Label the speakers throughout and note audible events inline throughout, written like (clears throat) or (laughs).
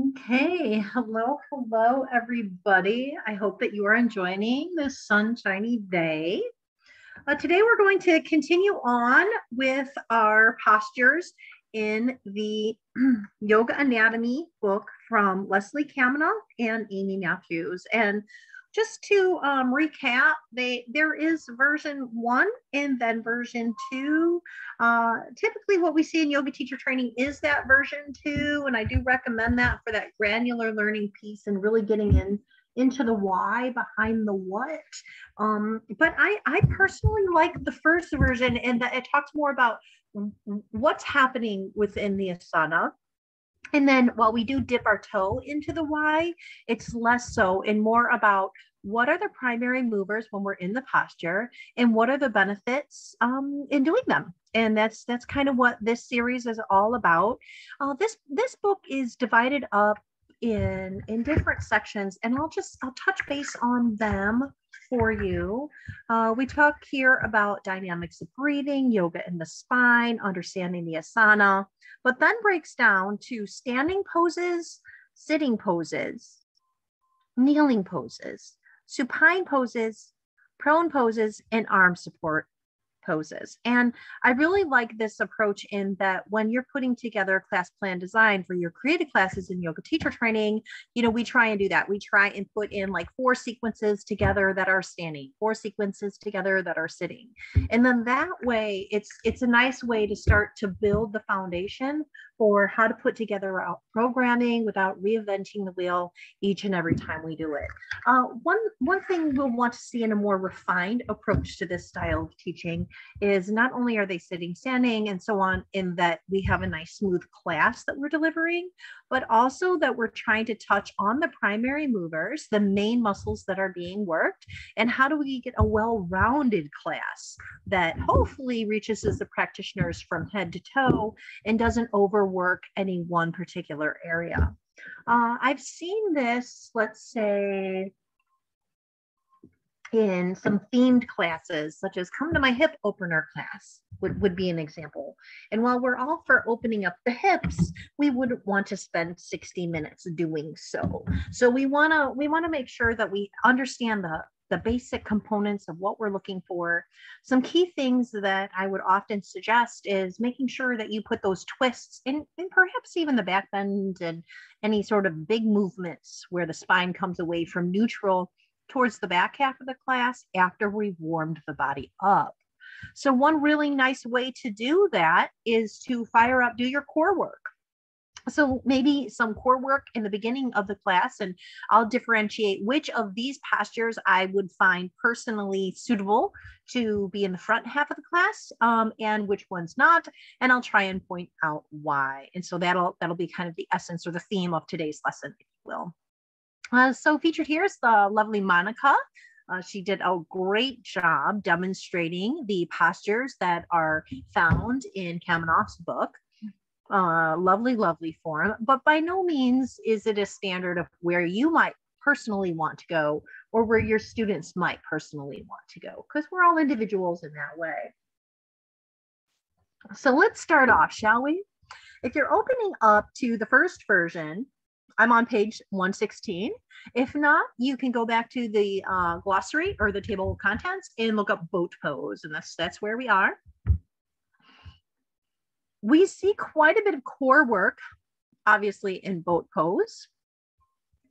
Speaker 1: Okay, hello, hello, everybody. I hope that you are enjoying this sunshiny day. Uh, today, we're going to continue on with our postures in the (clears throat) Yoga Anatomy book from Leslie Kaminoff and Amy Matthews. And just to um, recap, they there is version one and then version two. Uh, typically, what we see in yoga teacher training is that version two, and I do recommend that for that granular learning piece and really getting in into the why behind the what. Um, but I I personally like the first version, and that it talks more about what's happening within the asana and then while we do dip our toe into the why, it's less so and more about what are the primary movers when we're in the posture and what are the benefits um, in doing them. And that's that's kind of what this series is all about. Uh, this this book is divided up in in different sections and i'll just i'll touch base on them for you. Uh, we talk here about dynamics of breathing, yoga in the spine, understanding the asana, but then breaks down to standing poses, sitting poses, kneeling poses, supine poses, prone poses, and arm support poses. And I really like this approach in that when you're putting together a class plan design for your creative classes in yoga teacher training, you know, we try and do that. We try and put in like four sequences together that are standing, four sequences together that are sitting. And then that way it's it's a nice way to start to build the foundation for how to put together our programming without reinventing the wheel each and every time we do it. Uh, one, one thing we'll want to see in a more refined approach to this style of teaching is not only are they sitting, standing, and so on, in that we have a nice smooth class that we're delivering, but also that we're trying to touch on the primary movers, the main muscles that are being worked, and how do we get a well-rounded class that hopefully reaches the practitioners from head to toe and doesn't overwork any one particular area. Uh, I've seen this, let's say, in some themed classes, such as come to my hip opener class would, would be an example. And while we're all for opening up the hips, we wouldn't want to spend 60 minutes doing so. So we wanna we wanna make sure that we understand the the basic components of what we're looking for. Some key things that I would often suggest is making sure that you put those twists in, and perhaps even the back bend and any sort of big movements where the spine comes away from neutral towards the back half of the class after we've warmed the body up. So one really nice way to do that is to fire up, do your core work. So maybe some core work in the beginning of the class, and I'll differentiate which of these postures I would find personally suitable to be in the front half of the class, um, and which ones not, and I'll try and point out why. And so that'll that'll be kind of the essence or the theme of today's lesson, if you will. Uh, so featured here is the lovely Monica. Uh, she did a great job demonstrating the postures that are found in Kaminoff's book. Uh, lovely, lovely form, but by no means is it a standard of where you might personally want to go or where your students might personally want to go because we're all individuals in that way. So let's start off, shall we? If you're opening up to the first version, I'm on page 116. If not, you can go back to the uh, glossary or the table of contents and look up boat pose, and that's that's where we are. We see quite a bit of core work, obviously in boat pose.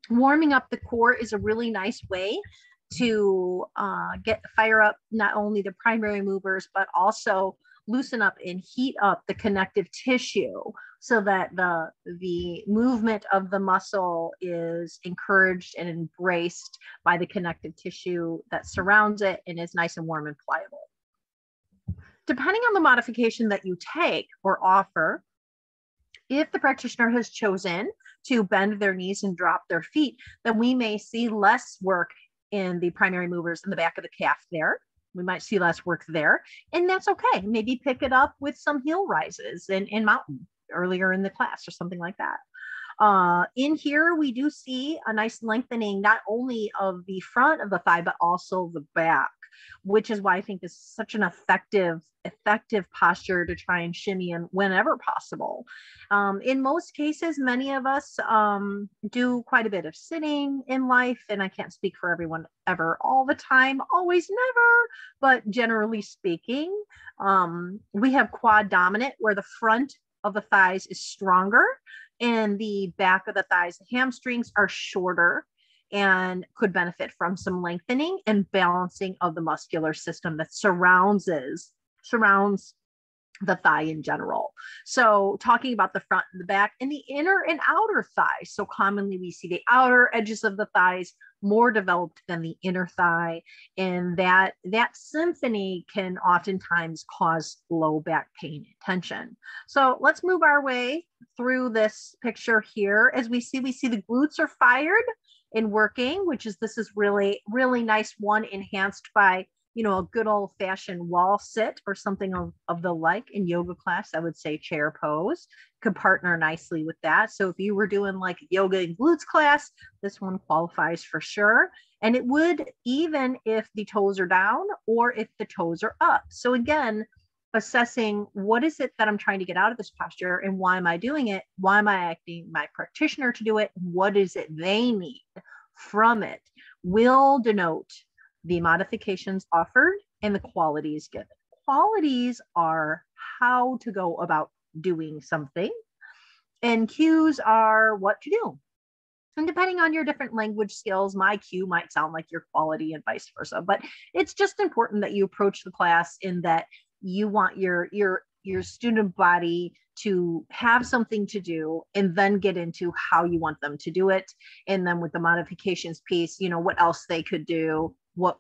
Speaker 1: Warming up the core is a really nice way to uh, get fire up not only the primary movers but also loosen up and heat up the connective tissue so that the the movement of the muscle is encouraged and embraced by the connective tissue that surrounds it and is nice and warm and pliable. Depending on the modification that you take or offer, if the practitioner has chosen to bend their knees and drop their feet, then we may see less work in the primary movers in the back of the calf there. We might see less work there and that's okay. Maybe pick it up with some heel rises and, and mountain earlier in the class or something like that Uh, in here, we do see a nice lengthening not only of the front of the thigh, but also the back which is why I think is such an effective effective posture to try and shimmy in whenever possible. Um, in most cases, many of us um, do quite a bit of sitting in life, and I can't speak for everyone ever all the time, always never, but generally speaking, um, we have quad dominant where the front of the thighs is stronger and the back of the thighs, the hamstrings are shorter and could benefit from some lengthening and balancing of the muscular system that surrounds surrounds the thigh in general. So, talking about the front and the back and the inner and outer thighs. So, commonly we see the outer edges of the thighs more developed than the inner thigh, and that that symphony can oftentimes cause low back pain and tension. So, let's move our way through this picture here. As we see, we see the glutes are fired and working, which is this is really, really nice one enhanced by, you know, a good old fashioned wall sit or something of, of the like in yoga class. I would say chair pose could partner nicely with that. So if you were doing like yoga and glutes class, this one qualifies for sure. And it would even if the toes are down or if the toes are up. So again, assessing what is it that I'm trying to get out of this posture and why am I doing it? Why am I asking my practitioner to do it? What is it they need from it will denote the modifications offered and the qualities given. Qualities are how to go about doing something, and cues are what to do. And depending on your different language skills, my cue might sound like your quality and vice versa. But it's just important that you approach the class in that you want your your your student body to have something to do and then get into how you want them to do it and then with the modifications piece you know what else they could do what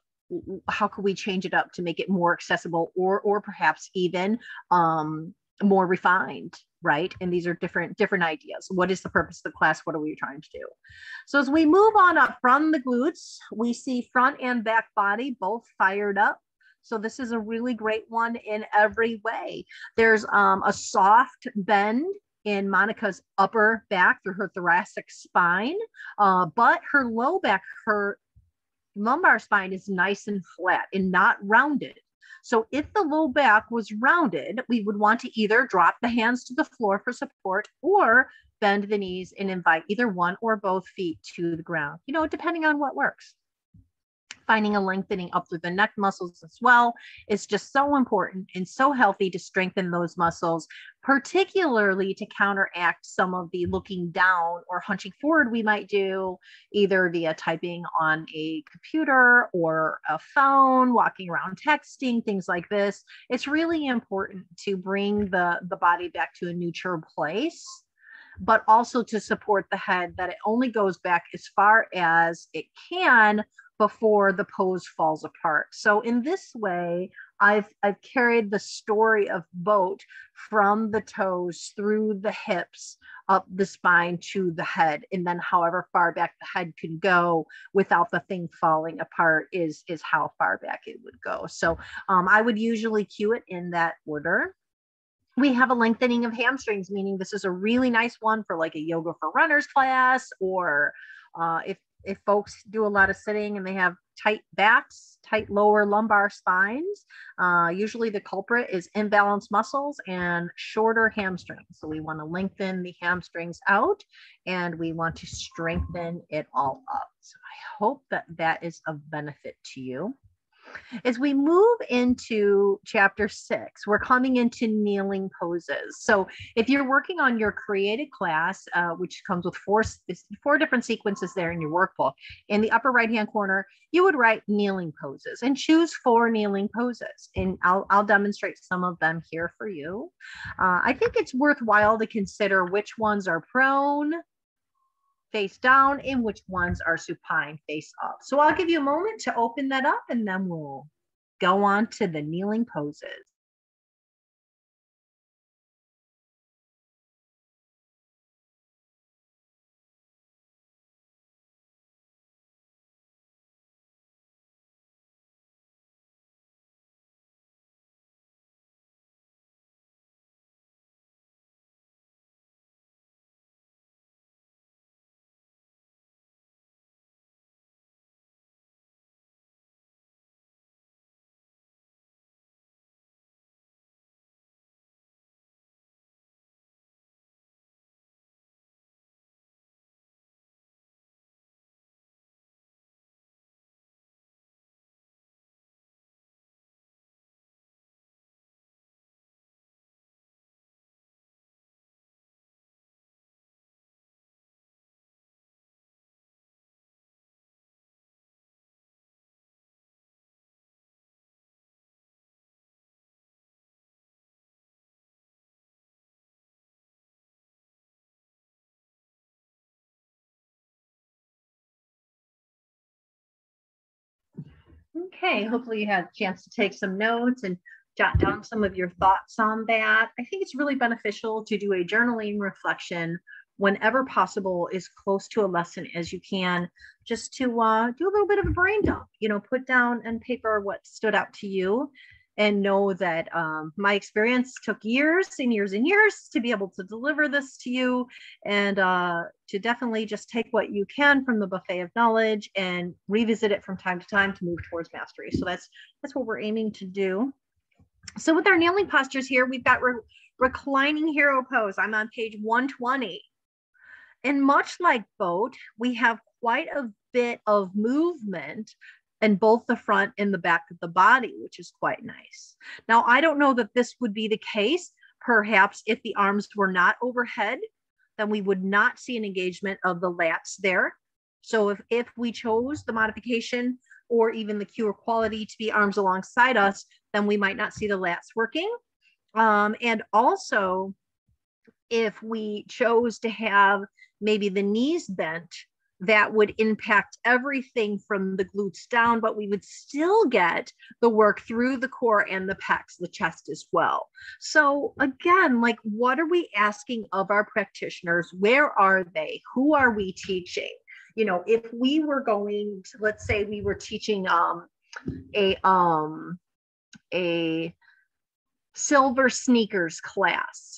Speaker 1: how could we change it up to make it more accessible or or perhaps even um more refined right? And these are different different ideas. What is the purpose of the class? What are we trying to do? So as we move on up from the glutes we see front and back body both fired up. So this is a really great one in every way. There's um, a soft bend in Monica's upper back through her thoracic spine, uh, but her low back, her lumbar spine is nice and flat and not rounded. So if the low back was rounded, we would want to either drop the hands to the floor for support or bend the knees and invite either one or both feet to the ground, you know, depending on what works finding a lengthening up through the neck muscles as well is just so important and so healthy to strengthen those muscles, particularly to counteract some of the looking down or hunching forward we might do either via typing on a computer or a phone, walking around texting, things like this. It's really important to bring the, the body back to a neutral place but also to support the head that it only goes back as far as it can before the pose falls apart. So in this way, I've I've carried the story of boat from the toes through the hips up the spine to the head and then however far back the head can go without the thing falling apart is is how far back it would go so um, i would usually cue it in that order we have a lengthening of hamstrings meaning this is a really nice one for like a yoga for runners class or uh, if if folks do a lot of sitting and they have tight backs, tight lower lumbar spines, uh, usually the culprit is imbalanced muscles and shorter hamstrings. So we want to lengthen the hamstrings out and we want to strengthen it all up. So I hope that that is of benefit to you. As we move into chapter six, we're coming into kneeling poses. So if you're working on your created class, uh, which comes with four, four different sequences there in your workbook, in the upper right-hand corner, you would write kneeling poses and choose four kneeling poses. And I'll, I'll demonstrate some of them here for you. Uh, I think it's worthwhile to consider which ones are prone, face down and which ones are supine face up. So I'll give you a moment to open that up and then we'll go on to the kneeling poses. Okay, hopefully you had a chance to take some notes and jot down some of your thoughts on that. I think it's really beneficial to do a journaling reflection whenever possible as close to a lesson as you can just to uh, do a little bit of a brain dump you know put down on paper what stood out to you and know that um, my experience took years and years and years to be able to deliver this to you and uh, to definitely just take what you can from the buffet of knowledge and revisit it from time to time to move towards mastery. So that's that's what we're aiming to do. So with our kneeling postures here we've got re- reclining hero pose. I'm on page 120 and much like boat we have quite a bit of movement and both the front and the back of the body, which is quite nice. Now, I don't know that this would be the case. Perhaps if the arms were not overhead, then we would not see an engagement of the lats there. So if, if we chose the modification or even the cure quality to be arms alongside us, then we might not see the lats working. Um, and also, if we chose to have maybe the knees bent, that would impact everything from the glutes down, but we would still get the work through the core and the pecs, the chest as well. So, again, like, what are we asking of our practitioners? Where are they? Who are we teaching? You know, if we were going to, let's say we were teaching um, a, um, a silver sneakers class,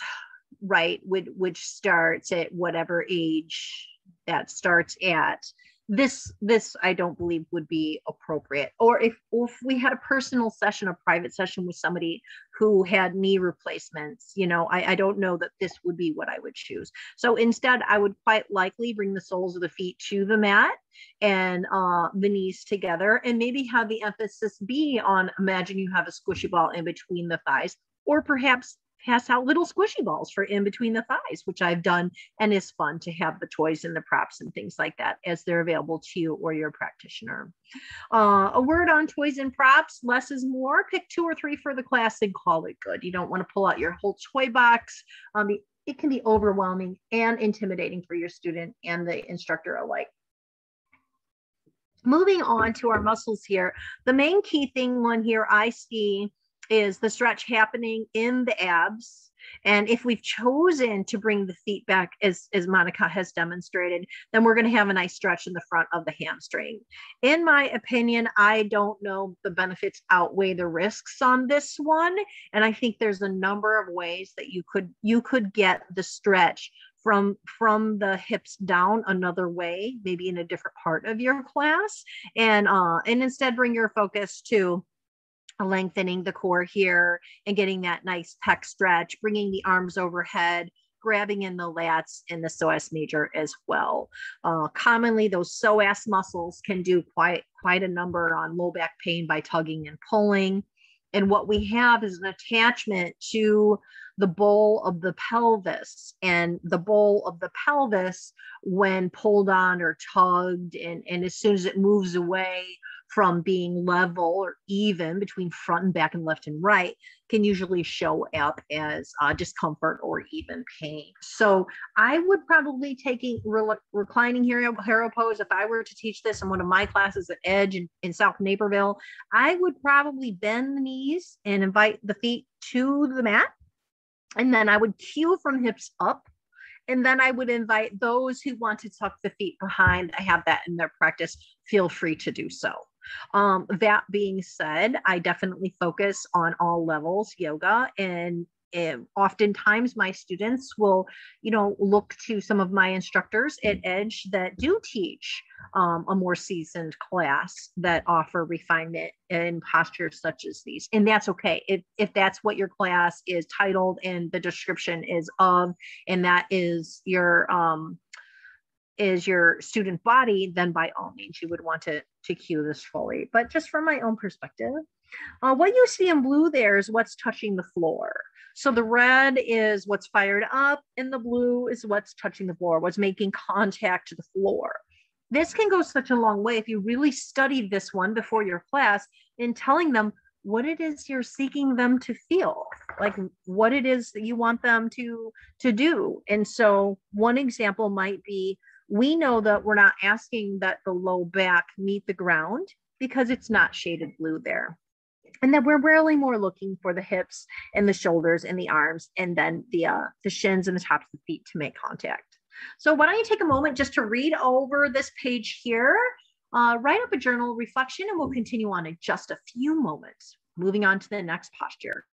Speaker 1: right, which, which starts at whatever age that starts at this this i don't believe would be appropriate. Or if, if we had a personal session a private session with somebody who had knee replacements you know I, I don't know that this would be what i would choose. So instead i would quite likely bring the soles of the feet to the mat and uh, the knees together and maybe have the emphasis be on imagine you have a squishy ball in between the thighs or perhaps pass out little squishy balls for in between the thighs, which I've done and is fun to have the toys and the props and things like that as they're available to you or your practitioner. Uh, a word on toys and props, less is more. Pick two or three for the class and call it good. You don't want to pull out your whole toy box. Um, it can be overwhelming and intimidating for your student and the instructor alike moving on to our muscles here, the main key thing one here I see is the stretch happening in the abs. And if we've chosen to bring the feet back as as monica has demonstrated then we're going to have a nice stretch in the front of the hamstring. In my opinion i don't know the benefits outweigh the risks on this one. And i think there's a number of ways that you could you could get the stretch from from the hips down another way maybe in a different part of your class. And uh and instead bring your focus to lengthening the core here and getting that nice pec stretch, bringing the arms overhead, grabbing in the lats and the psoas major as well. Uh, commonly, those psoas muscles can do quite quite a number on low back pain by tugging and pulling. And what we have is an attachment to the bowl of the pelvis. And the bowl of the pelvis, when pulled on or tugged, and, and as soon as it moves away, from being level or even between front and back and left and right can usually show up as uh, discomfort or even pain. So I would probably taking re- reclining hero, hero pose if I were to teach this in one of my classes at Edge in, in South Naperville. I would probably bend the knees and invite the feet to the mat. And then I would cue from hips up and then I would invite those who want to tuck the feet behind. I have that in their practice. Feel free to do so. Um, that being said, I definitely focus on all levels yoga and oftentimes my students will you know look to some of my instructors at edge that do teach um, a more seasoned class that offer refinement in postures such as these. And that's okay. If, if that's what your class is titled and the description is of and that is your um, is your student body, then by all means you would want to, to cue this fully. But just from my own perspective, uh, what you see in blue there is what's touching the floor. So the red is what's fired up, and the blue is what's touching the floor, what's making contact to the floor. This can go such a long way if you really studied this one before your class in telling them what it is you're seeking them to feel like what it is that you want them to to do and so one example might be we know that we're not asking that the low back meet the ground because it's not shaded blue there. And that we're really more looking for the hips and the shoulders and the arms and then the uh, the shins and the tops of the feet to make contact. So why don't you take a moment just to read over this page here, uh, write up a journal reflection, and we'll continue on in just a few moments. Moving on to the next posture.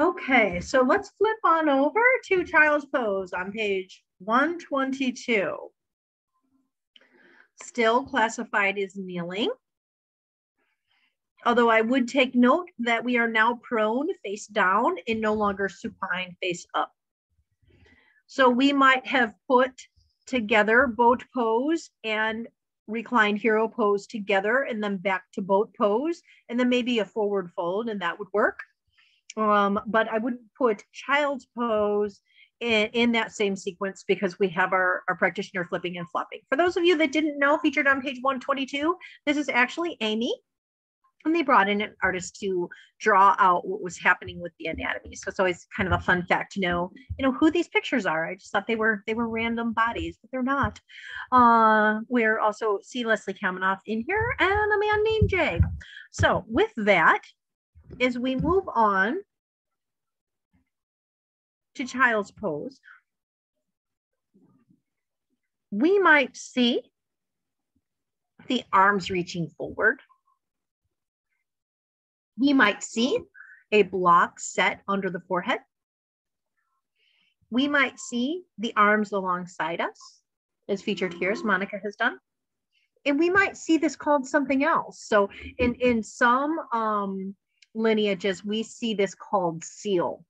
Speaker 1: Okay, so let's flip on over to child's pose on page 122. Still classified as kneeling. Although I would take note that we are now prone face down and no longer supine face up. So we might have put together boat pose and reclined hero pose together and then back to boat pose and then maybe a forward fold and that would work. Um, but I wouldn't put child's pose in, in that same sequence because we have our, our practitioner flipping and flopping. For those of you that didn't know, featured on page 122, this is actually Amy. And they brought in an artist to draw out what was happening with the anatomy. So it's always kind of a fun fact to know, you know, who these pictures are. I just thought they were they were random bodies, but they're not. Uh, we're also see Leslie Kaminoff in here and a man named Jay. So with that, as we move on to child's pose, we might see the arms reaching forward. We might see a block set under the forehead. We might see the arms alongside us, as featured here, as Monica has done. And we might see this called something else. So in, in some um, lineages, we see this called seal.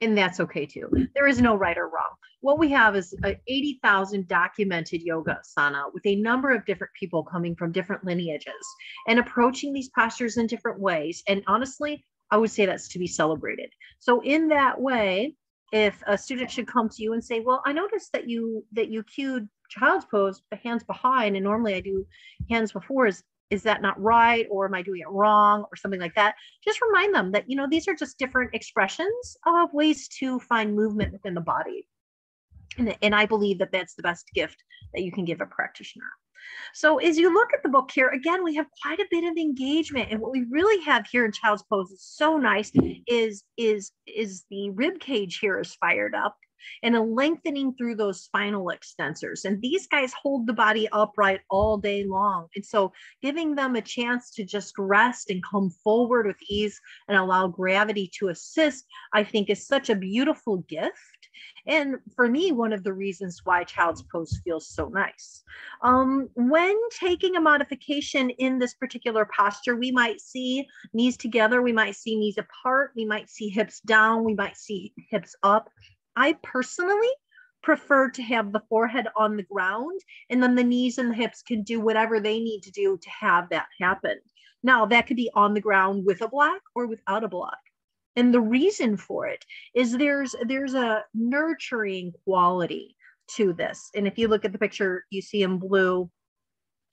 Speaker 1: and that's okay too. There is no right or wrong. What we have is a 80,000 documented yoga asana with a number of different people coming from different lineages and approaching these postures in different ways. And honestly, I would say that's to be celebrated. So in that way, if a student should come to you and say, "Well, I noticed that you that you cued child's pose, hands behind, and normally I do hands before," is is that not right? Or am i doing it wrong? Or something like that. Just remind them that you know these are just different expressions of ways to find movement within the body. And, and i believe that that's the best gift that you can give a practitioner. So as you look at the book here again we have quite a bit of engagement. And what we really have here in child's pose is so nice is is is the rib cage here is fired up and a lengthening through those spinal extensors. And these guys hold the body upright all day long. And so giving them a chance to just rest and come forward with ease and allow gravity to assist, I think is such a beautiful gift. And for me, one of the reasons why child's pose feels so nice. Um, when taking a modification in this particular posture, we might see knees together, we might see knees apart, we might see hips down, we might see hips up. I personally prefer to have the forehead on the ground and then the knees and the hips can do whatever they need to do to have that happen. Now, that could be on the ground with a block or without a block. And the reason for it is there's there's a nurturing quality to this. And if you look at the picture, you see in blue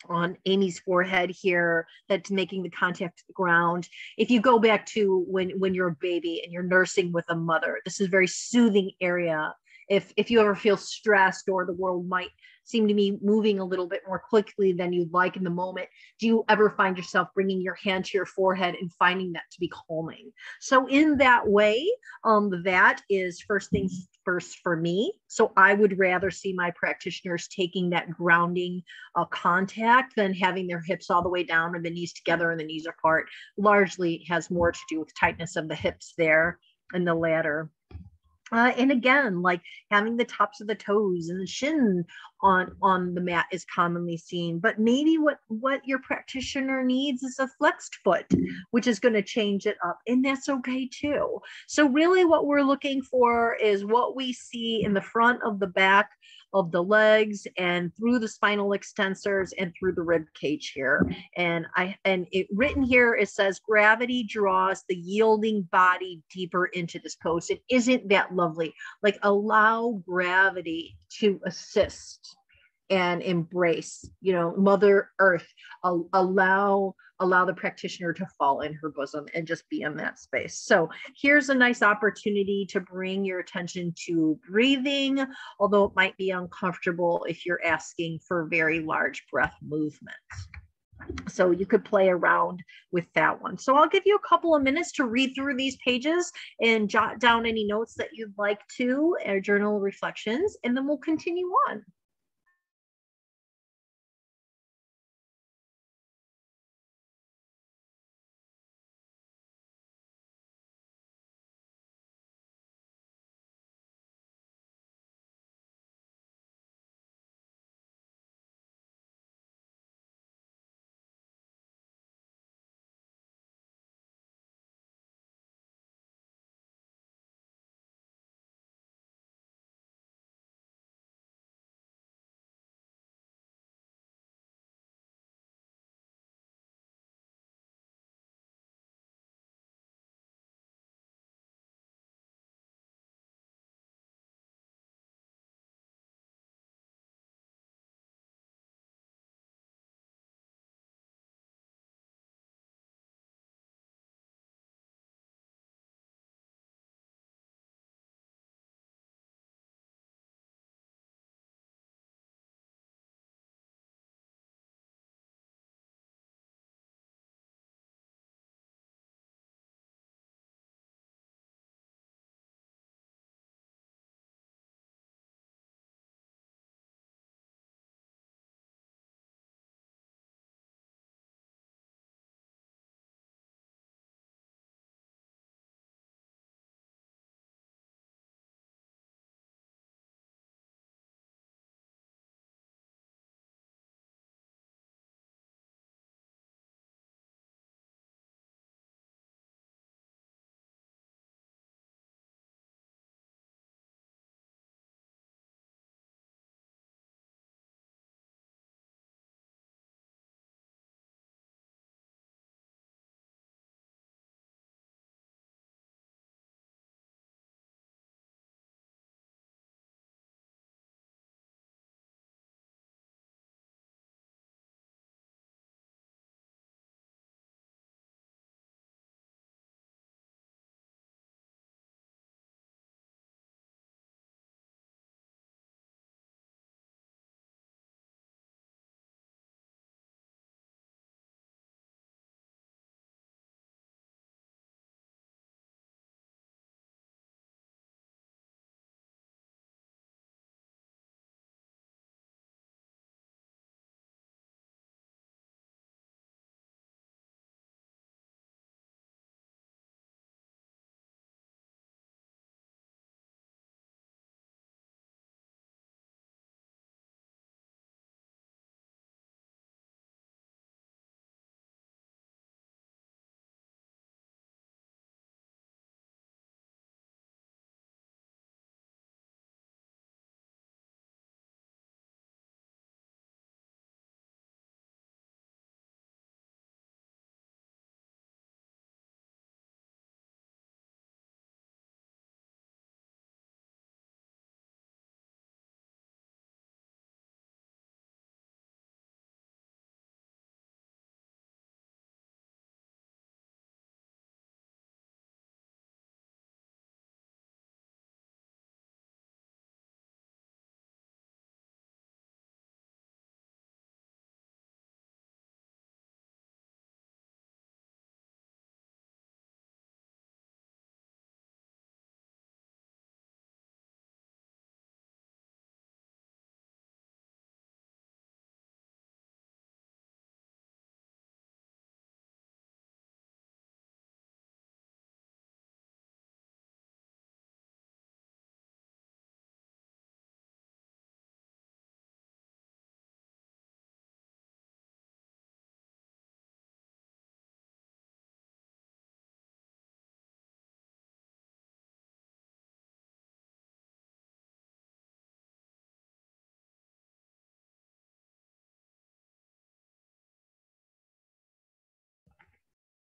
Speaker 1: on Amy's forehead here that's making the contact to the ground. If you go back to when when you're a baby and you're nursing with a mother, this is a very soothing area. If if you ever feel stressed or the world might seem to be moving a little bit more quickly than you'd like in the moment, do you ever find yourself bringing your hand to your forehead and finding that to be calming? So in that way, um, that is first things first for me. So I would rather see my practitioners taking that grounding uh, contact than having their hips all the way down or the knees together and the knees apart. Largely has more to do with tightness of the hips there and the latter. Uh, and again, like having the tops of the toes and the shin on on the mat is commonly seen. But maybe what what your practitioner needs is a flexed foot, which is going to change it up, and that's okay too. So really, what we're looking for is what we see in the front of the back of the legs and through the spinal extensors and through the rib cage here. And I and it written here it says gravity draws the yielding body deeper into this pose. It isn't that lovely. Like allow gravity to assist and embrace you know mother earth allow allow the practitioner to fall in her bosom and just be in that space so here's a nice opportunity to bring your attention to breathing although it might be uncomfortable if you're asking for very large breath movements so you could play around with that one. So I'll give you a couple of minutes to read through these pages and jot down any notes that you'd like to, or journal reflections, and then we'll continue on.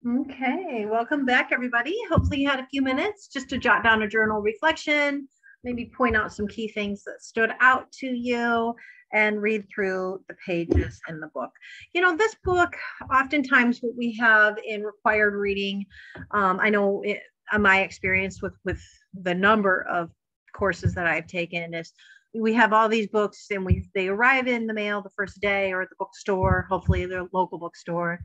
Speaker 1: Okay, welcome back, everybody. Hopefully, you had a few minutes just to jot down a journal reflection, maybe point out some key things that stood out to you, and read through the pages in the book. You know, this book, oftentimes, what we have in required reading, um, I know it, uh, my experience with with the number of courses that I've taken is we have all these books and we they arrive in the mail the first day or at the bookstore, hopefully the local bookstore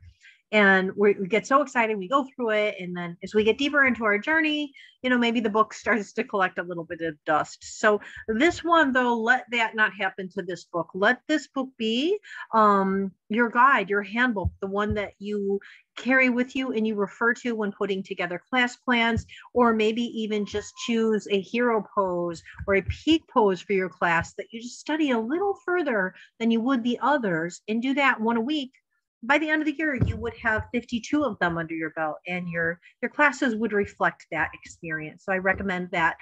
Speaker 1: and we, get so excited we go through it and then as we get deeper into our journey you know maybe the book (laughs) starts to collect a little bit of dust. So this one though let that not happen to this book. Let this book be um, your guide your handbook the one that you carry with you and you refer to when putting together class plans or maybe even just choose a hero pose or a peak pose for your class that you just study a little further than you would the others and do that one a week by the end of the year you would have 52 of them under your belt and your your classes would reflect that experience. So i recommend that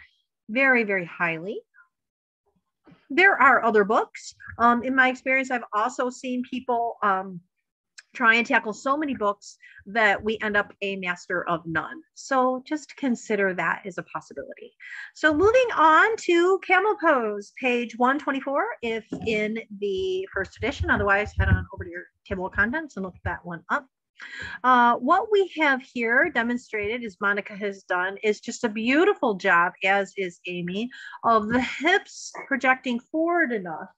Speaker 1: very very highly. There are other books. Um, in my experience i've also seen people um, try and tackle so many books that we end up a master of none. So just consider that as a possibility. So moving on to Camel Pose, page 124, if in the first edition. Otherwise, head on over to your table of contents and look that one up. Uh, what we have here demonstrated, as Monica has done, is just a beautiful job, as is Amy, of the hips projecting forward enough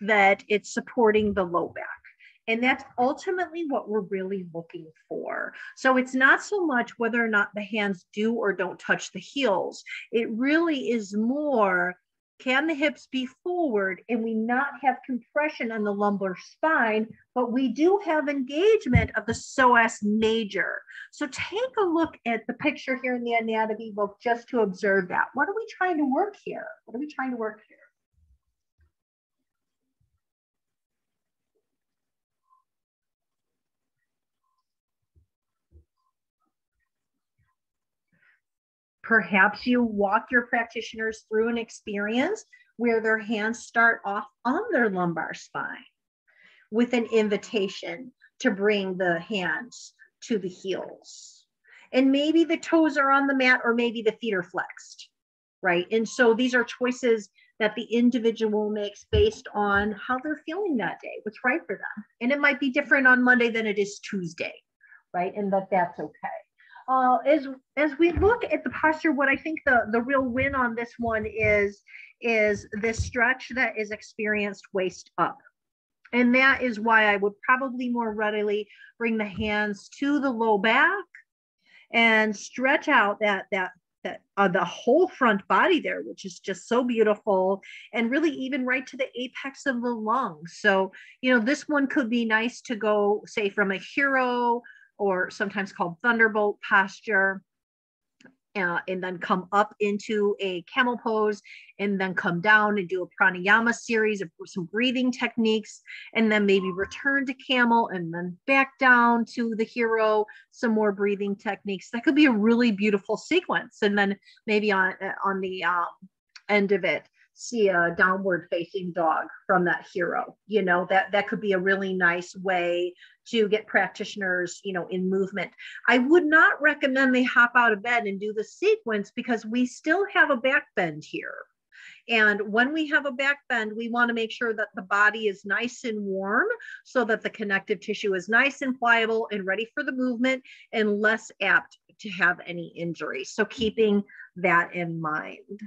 Speaker 1: that it's supporting the low back. And that's ultimately what we're really looking for. So it's not so much whether or not the hands do or don't touch the heels. It really is more can the hips be forward and we not have compression on the lumbar spine, but we do have engagement of the psoas major. So take a look at the picture here in the anatomy book just to observe that. What are we trying to work here? What are we trying to work here? Perhaps you walk your practitioners through an experience where their hands start off on their lumbar spine with an invitation to bring the hands to the heels. And maybe the toes are on the mat or maybe the feet are flexed, right? And so these are choices that the individual makes based on how they're feeling that day, what's right for them. And it might be different on Monday than it is Tuesday, right? And that that's okay uh, as as we look at the posture, what I think the the real win on this one is is this stretch that is experienced waist up. And that is why I would probably more readily bring the hands to the low back and stretch out that that that uh, the whole front body there, which is just so beautiful, and really even right to the apex of the lungs. So you know, this one could be nice to go say from a hero or sometimes called thunderbolt posture. Uh, and then come up into a camel pose and then come down and do a pranayama series of some breathing techniques and then maybe return to camel and then back down to the hero some more breathing techniques that could be a really beautiful sequence and then maybe on uh, on the um, end of it see a downward facing dog from that hero you know that that could be a really nice way to get practitioners you know in movement i would not recommend they hop out of bed and do the sequence because we still have a back bend here and when we have a back bend, we want to make sure that the body is nice and warm so that the connective tissue is nice and pliable and ready for the movement and less apt to have any injury. So keeping that in mind.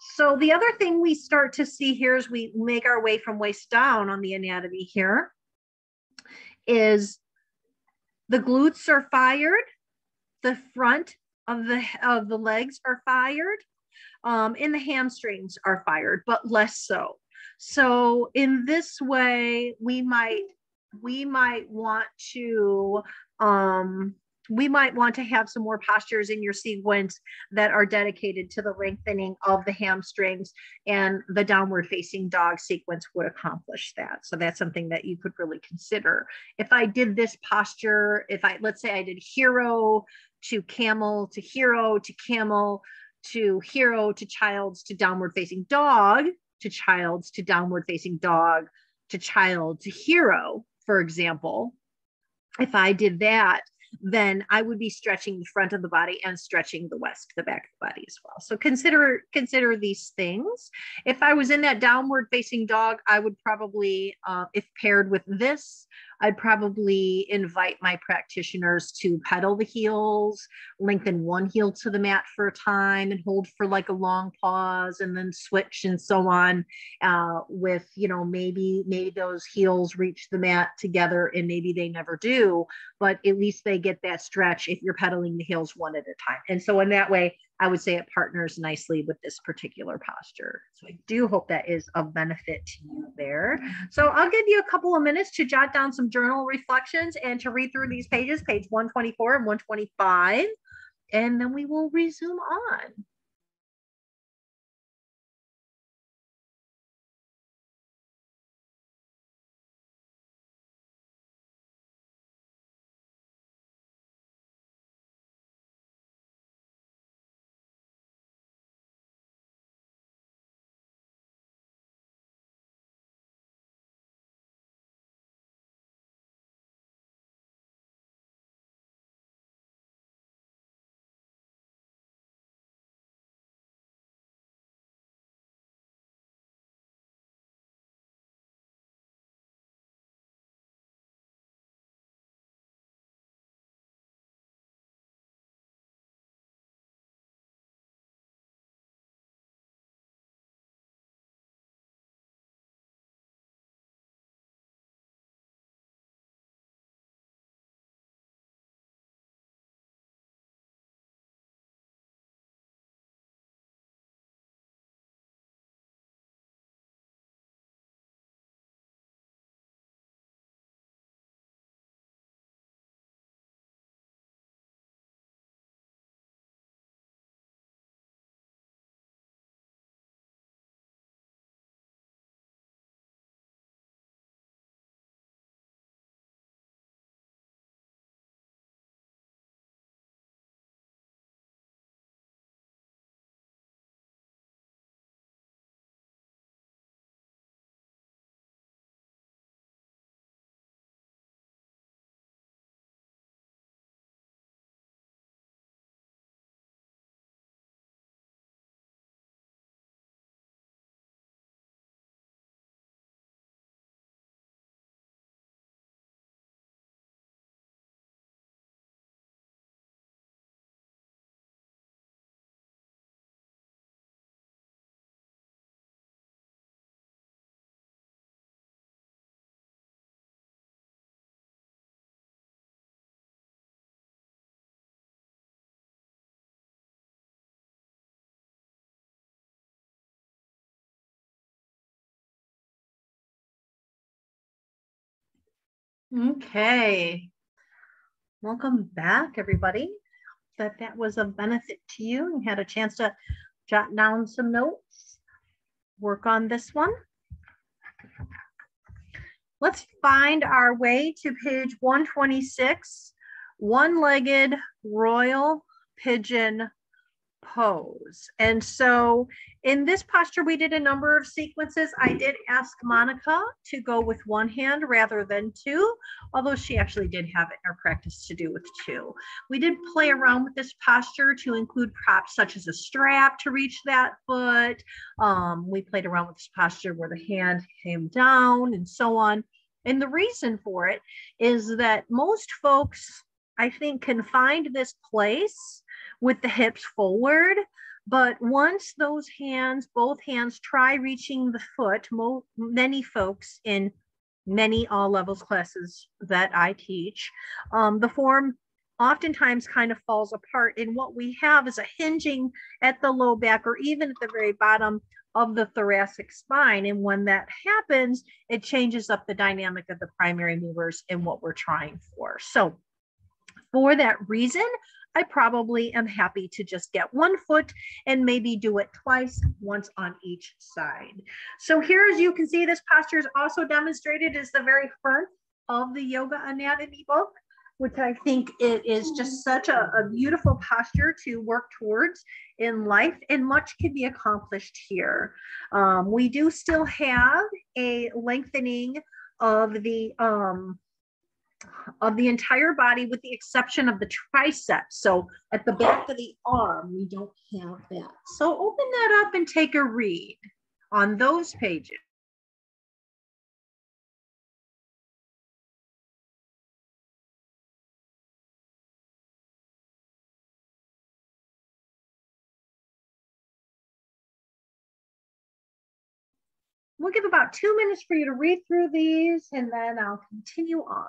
Speaker 1: So the other thing we start to see here as we make our way from waist down on the anatomy here is the glutes are fired, the front of the of the legs are fired, um, and the hamstrings are fired, but less so. So in this way, we might we might want to um, we might want to have some more postures in your sequence that are dedicated to the lengthening of the hamstrings and the downward facing dog sequence would accomplish that. So that's something that you could really consider. If I did this posture, if I, let's say I did hero to camel to hero to camel to hero to child's to downward facing dog to child's to downward facing dog to child to hero, for example, if I did that, then I would be stretching the front of the body and stretching the west, the back of the body as well. So consider consider these things. If I was in that downward facing dog, I would probably, uh, if paired with this, I'd probably invite my practitioners to pedal the heels, lengthen one heel to the mat for a time and hold for like a long pause and then switch and so on uh, with, you know, maybe, maybe those heels reach the mat together and maybe they never do, but at least they get that stretch if you're pedaling the heels one at a time. And so in that way, I would say it partners nicely with this particular posture. So I do hope that is of benefit to you there. So I'll give you a couple of minutes to jot down some journal reflections and to read through these pages, page 124 and 125, and then we will resume on. Okay. Welcome back, everybody. That that was of benefit to you and had a chance to jot down some notes, work on this one. Let's find our way to page 126, one-legged royal pigeon pose. And so in this posture, we did a number of sequences. I did ask Monica to go with one hand rather than two, although she actually did have it in her practice to do with two. We did play around with this posture to include props such as a strap to reach that foot. Um, we played around with this posture where the hand came down and so on. And the reason for it is that most folks, I think, can find this place with the hips forward. But once those hands, both hands, try reaching the foot, mo- many folks in many all levels classes that I teach, um, the form oftentimes kind of falls apart. And what we have is a hinging at the low back or even at the very bottom of the thoracic spine. And when that happens, it changes up the dynamic of the primary movers and what we're trying for. So, for that reason, I probably am happy to just get one foot and maybe do it twice, once on each side. So here, as you can see, this posture is also demonstrated as the very front of the Yoga Anatomy book, which I think it is just such a, a beautiful posture to work towards in life, and much can be accomplished here. Um, we do still have a lengthening of the um, of the entire body with the exception of the triceps. So at the back of the arm, we don't have that. So open that up and take a read on those pages. We'll give about two minutes for you to read through these and then I'll continue on.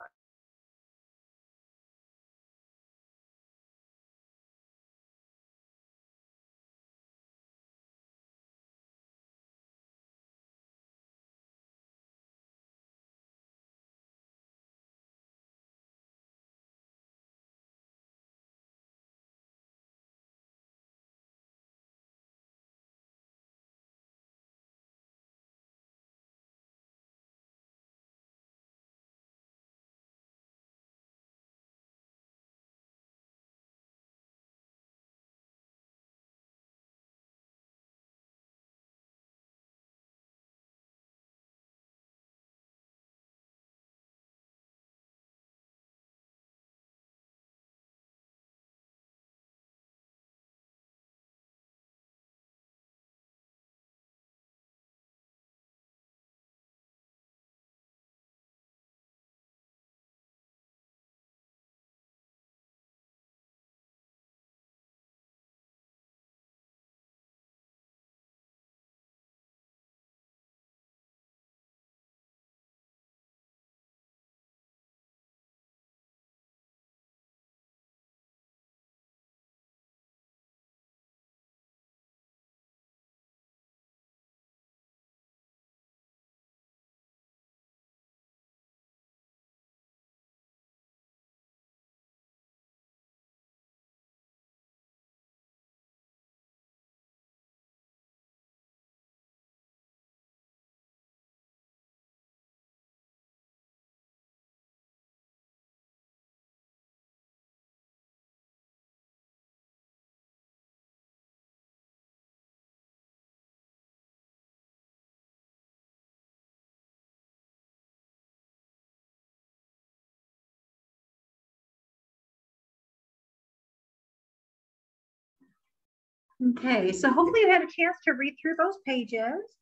Speaker 1: Okay, so hopefully you had a chance to read through those pages.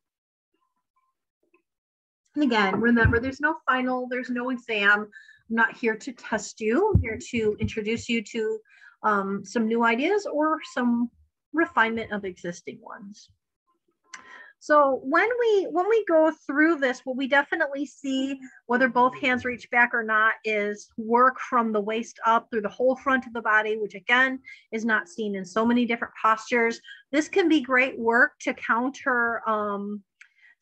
Speaker 1: And again, remember there's no final, there's no exam. I'm not here to test you, I'm here to introduce you to um, some new ideas or some refinement of existing ones. So when we when we go through this, what we definitely see, whether both hands reach back or not, is work from the waist up through the whole front of the body, which again is not seen in so many different postures. This can be great work to counter um,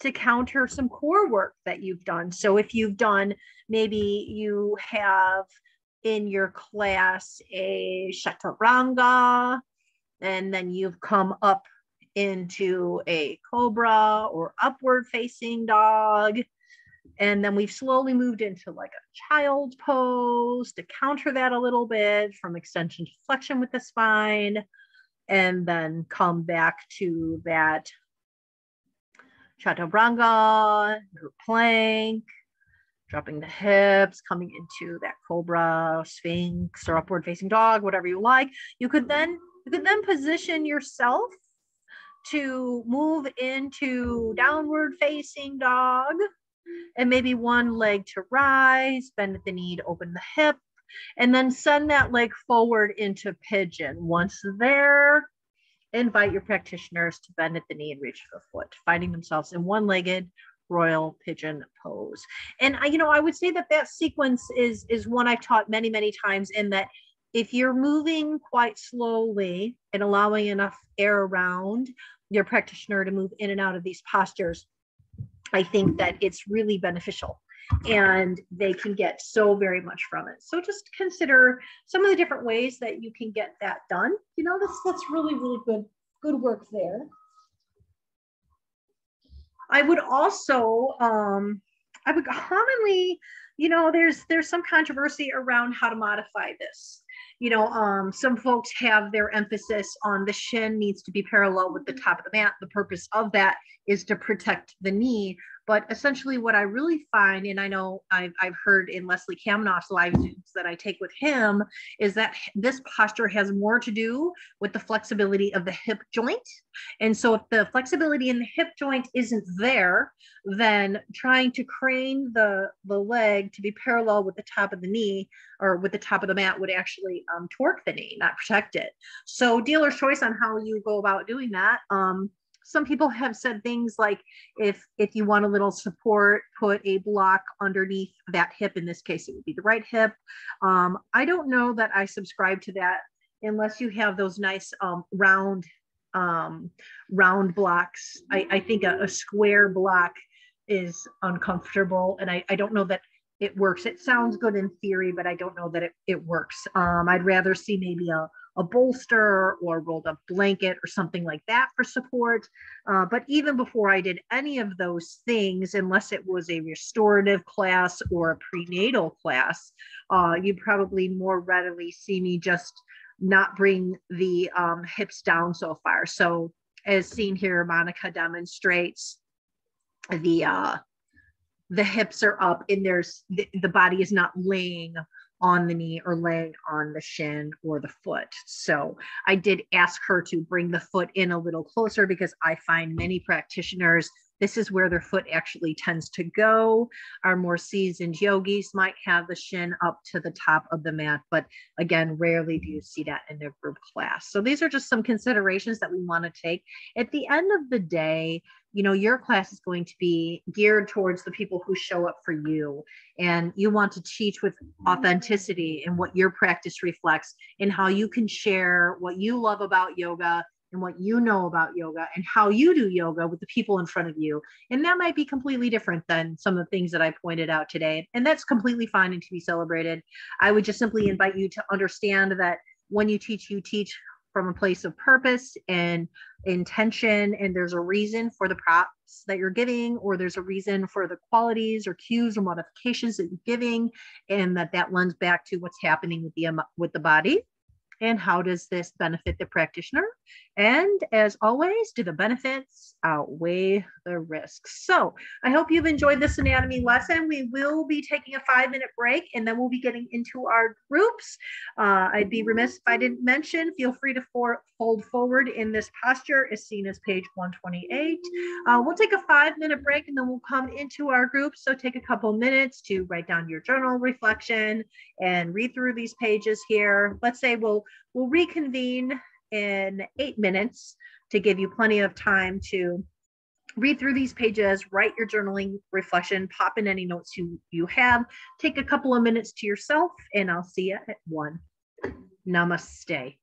Speaker 1: to counter some core work that you've done. So if you've done maybe you have in your class a chaturanga, and then you've come up into a cobra or upward facing dog. And then we've slowly moved into like a child pose to counter that a little bit from extension to flexion with the spine. And then come back to that chaturanga, plank, dropping the hips, coming into that cobra, sphinx, or upward facing dog, whatever you like. You could then you could then position yourself to move into downward facing dog and maybe one leg to rise, bend at the knee to open the hip, and then send that leg forward into pigeon. Once there, invite your practitioners to bend at the knee and reach for the foot, finding themselves in one legged royal pigeon pose. And I, you know, I would say that that sequence is is one I've taught many, many times in that if you're moving quite slowly and allowing enough air around, your practitioner to move in and out of these postures, I think that it's really beneficial and they can get so very much from it. So just consider some of the different ways that you can get that done. You know, that's that's really, really good, good work there. I would also, um, I would commonly, you know, there's there's some controversy around how to modify this you know, um, some folks have their emphasis on the shin needs to be parallel with the top of the mat. The purpose of that is to protect the knee. But essentially, what I really find, and I know I've, I've heard in Leslie Kaminoff's live Zooms that I take with him, is that this posture has more to do with the flexibility of the hip joint. And so, if the flexibility in the hip joint isn't there, then trying to crane the, the leg to be parallel with the top of the knee or with the top of the mat would actually um, torque the knee, not protect it. So, dealer's choice on how you go about doing that. Um, some people have said things like if if you want a little support put a block underneath that hip. In this case it would be the right hip. Um, i don't know that i subscribe to that unless you have those nice um, round um, round blocks. I, I think a, a, square block is uncomfortable and I, I don't know that it works. It sounds good in theory but i don't know that it, it works. Um, i'd rather see maybe a a bolster or rolled up blanket or something like that for support. Uh, but even before I did any of those things, unless it was a restorative class or a prenatal class, uh, you probably more readily see me just not bring the um, hips down so far. So as seen here, Monica demonstrates the uh, the hips are up and there's the, the body is not laying on the knee or laying on the shin or the foot. So I did ask her to bring the foot in a little closer because I find many practitioners this is where their foot actually tends to go. Our more seasoned yogis might have the shin up to the top of the mat, but again, rarely do you see that in a group class. So these are just some considerations that we want to take. At the end of the day, you know, your class is going to be geared towards the people who show up for you. And you want to teach with authenticity and what your practice reflects and how you can share what you love about yoga and what you know about yoga and how you do yoga with the people in front of you. And that might be completely different than some of the things that I pointed out today. And that's completely fine and to be celebrated. I would just simply invite you to understand that when you teach, you teach from a place of purpose and intention and there's a reason for the props that you're giving or there's a reason for the qualities or cues or modifications that you're giving and that that lends back to what's happening with the with the body and how does this benefit the practitioner? And as always, do the benefits outweigh the risks? So I hope you've enjoyed this anatomy lesson. We will be taking a five minute break and then we'll be getting into our groups. Uh, I'd be remiss if I didn't mention, feel free to for, fold forward in this posture as seen as page 128. Uh, we'll take a five minute break and then we'll come into our groups. So take a couple minutes to write down your journal reflection and read through these pages here. Let's say we'll We'll reconvene in eight minutes to give you plenty of time to read through these pages, write your journaling reflection, pop in any notes you, you have, take a couple of minutes to yourself, and I'll see you at one. Namaste.